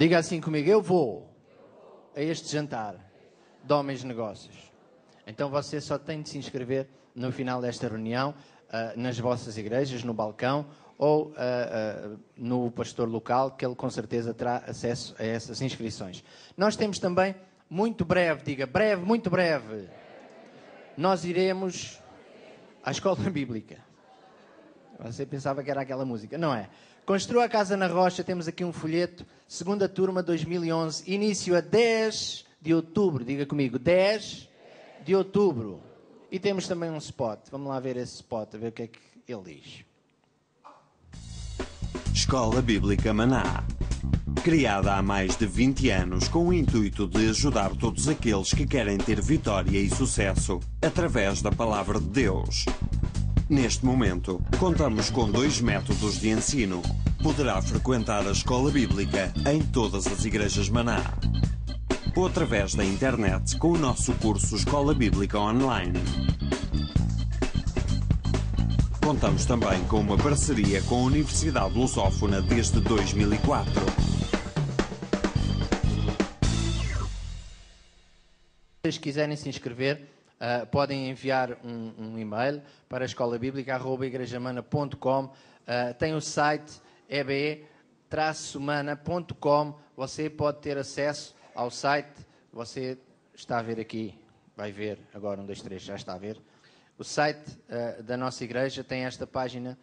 Diga assim comigo: Eu vou a este jantar de homens de negócios. Então você só tem de se inscrever no final desta reunião, uh, nas vossas igrejas, no balcão ou uh, uh, no pastor local, que ele com certeza terá acesso a essas inscrições. Nós temos também, muito breve, diga breve, muito breve, nós iremos à escola bíblica. Você pensava que era aquela música, não é? Construa a Casa na Rocha, temos aqui um folheto, segunda turma 2011, início a 10 de outubro, diga comigo, 10 de outubro. E temos também um spot, vamos lá ver esse spot, a ver o que é que ele diz. Escola Bíblica Maná. Criada há mais de 20 anos com o intuito de ajudar todos aqueles que querem ter vitória e sucesso através da Palavra de Deus. Neste momento, contamos com dois métodos de ensino. Poderá frequentar a escola bíblica em todas as igrejas Maná. Ou através da internet com o nosso curso Escola Bíblica Online. Contamos também com uma parceria com a Universidade Lusófona desde 2004. Se vocês quiserem se inscrever, uh, podem enviar um, um, e-mail para a escola bíblica.igrejamana.com. Uh, tem o site ebe-mana.com. Você pode ter acesso ao site. Você está a ver aqui, vai ver agora, um, dois, três, já está a ver. O site uh, da nossa igreja tem esta página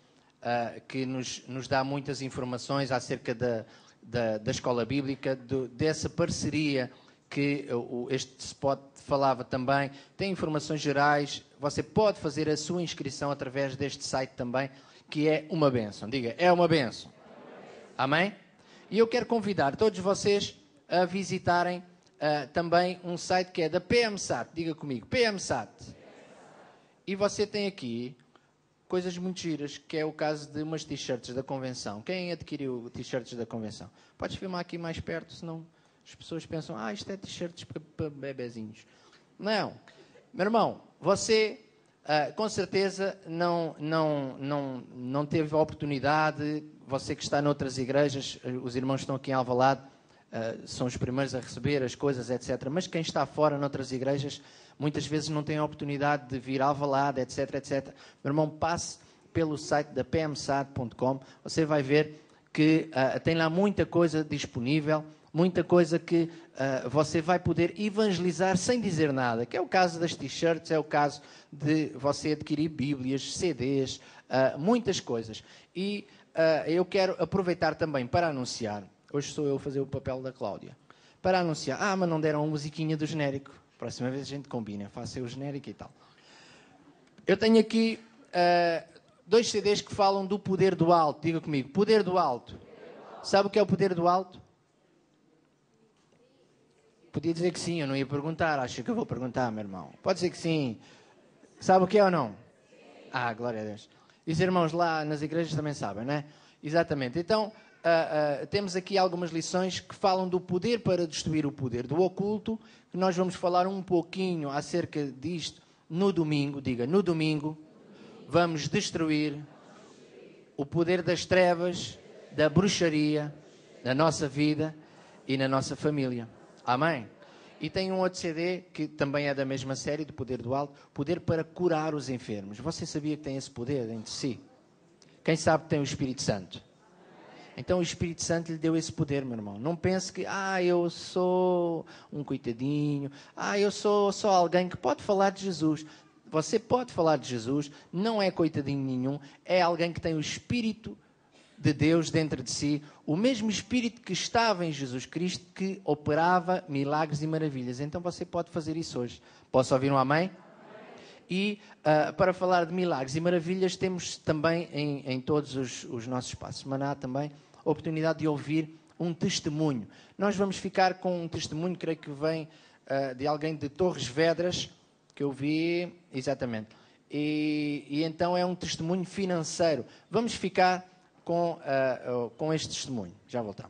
que nos, nos, dá muitas informações acerca da, da, da escola bíblica, do, dessa parceria que este spot falava também. Tem informações gerais. Você pode fazer a sua inscrição através deste site também, que é uma benção. Diga, é uma benção. Amém? E eu quero convidar todos vocês a visitarem uh, também um site que é da PMSAT. Diga comigo, PMSAT. E você tem aqui coisas muito giras, que é o caso de umas t-shirts da convenção. Quem adquiriu t-shirts da convenção? Podes filmar aqui mais perto, senão as pessoas pensam, ah, isto é t-shirts para bebezinhos. Não. Meu irmão, você uh, com certeza não, não, não, não teve a oportunidade, você que está noutras igrejas, eh, os irmãos que estão aqui em Alvalade, uh, são os primeiros a receber as coisas, etc. Mas quem está fora noutras igrejas, muitas vezes não tem a oportunidade de vir a Alvalade, etc, etc. Meu irmão, passe pelo site da pmsad.com, você vai ver que uh, tem lá muita coisa disponível, muita coisa que uh, você vai poder evangelizar sem dizer nada, que é o caso das t-shirts, é o caso de você adquirir Bíblias, CDs, uh, muitas coisas. E uh, eu quero aproveitar também para anunciar, hoje sou eu a fazer o papel da Cláudia, para anunciar, ah, mas não deram uma musiquinha do genérico, próxima vez a gente combina, faça o genérico e tal. Eu tenho aqui dois CDs que falam do poder do alto, diga comigo, poder do alto. Sabe o que é o poder do alto? Podia dizer que sim, eu não ia perguntar. Acho que eu vou perguntar, meu irmão. Pode dizer que sim. Sabe o que é ou não? Ah, glória a Deus. E os irmãos lá nas igrejas também sabem, não é? Exatamente. Então, uh, uh, temos aqui algumas lições que falam do poder para destruir o poder do oculto, que nós vamos falar um pouquinho acerca disto no domingo. Diga, no domingo vamos destruir o poder das trevas, da bruxaria, na nossa vida e na nossa família. Amém? E tem um outro CD que também é da mesma série, do Poder do Alto, Poder para curar os enfermos. Você sabia que tem esse poder dentro de si? Quem sabe tem o Espírito Santo? Então o Espírito Santo lhe deu esse poder, meu irmão. Não pense que, ah, eu sou um coitadinho, ah, eu sou só alguém que pode falar de Jesus. Você pode falar de Jesus, não é coitadinho nenhum, é alguém que tem o Espírito de Deus dentro de si, o mesmo Espírito que estava em Jesus Cristo, que operava milagres e maravilhas. Então você pode fazer isso hoje. Posso ouvir um amém? E uh, para falar de milagres e maravilhas, temos também em, em todos os, os, nossos espaços Maná também a oportunidade de ouvir um testemunho. Nós vamos ficar com um testemunho, creio que vem uh, de alguém de Torres Vedras, que eu vi, exatamente. E, e então é um testemunho financeiro. Vamos ficar com, uh, com este testemunho. Já voltamos.